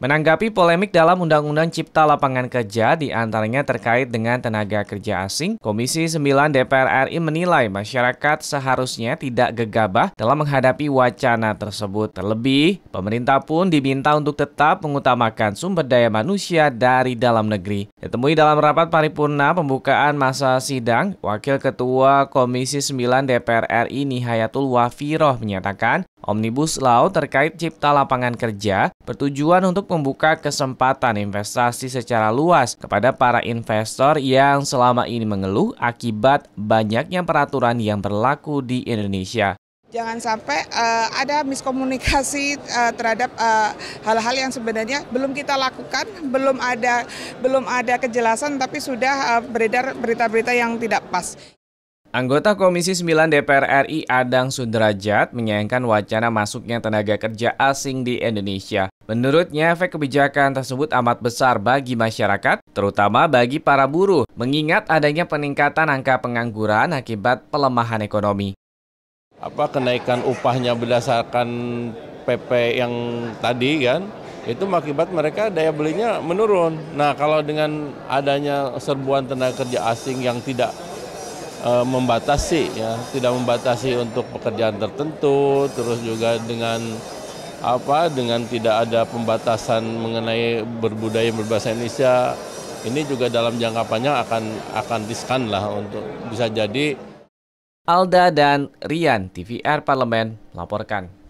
Menanggapi polemik dalam Undang-Undang Cipta Lapangan Kerja di antaranya terkait dengan tenaga kerja asing, Komisi 9 DPR RI menilai masyarakat seharusnya tidak gegabah dalam menghadapi wacana tersebut. Terlebih, pemerintah pun diminta untuk tetap mengutamakan sumber daya manusia dari dalam negeri. Ditemui dalam rapat paripurna pembukaan masa sidang, Wakil Ketua Komisi 9 DPR RI Nihayatul Wafiroh menyatakan, Omnibus Law terkait cipta lapangan kerja bertujuan untuk membuka kesempatan investasi secara luas kepada para investor yang selama ini mengeluh akibat banyaknya peraturan yang berlaku di Indonesia. Jangan sampai uh, ada miskomunikasi uh, terhadap hal-hal uh, yang sebenarnya belum kita lakukan, belum ada belum ada kejelasan, tapi sudah uh, beredar berita-berita yang tidak pas. Anggota Komisi 9 DPR RI Adang Sudrajat menyayangkan wacana masuknya tenaga kerja asing di Indonesia. Menurutnya, efek kebijakan tersebut amat besar bagi masyarakat, terutama bagi para buruh, mengingat adanya peningkatan angka pengangguran akibat pelemahan ekonomi. Apa kenaikan upahnya berdasarkan PP yang tadi kan, itu mengakibat mereka daya belinya menurun. Nah, kalau dengan adanya serbuan tenaga kerja asing yang tidak uh, membatasi ya tidak membatasi untuk pekerjaan tertentu terus juga dengan apa dengan tidak ada pembatasan mengenai berbudaya berbahasa Indonesia ini juga dalam jangka panjang akan akan diskan lah untuk bisa jadi Alda dan Rian TVR Parlemen melaporkan.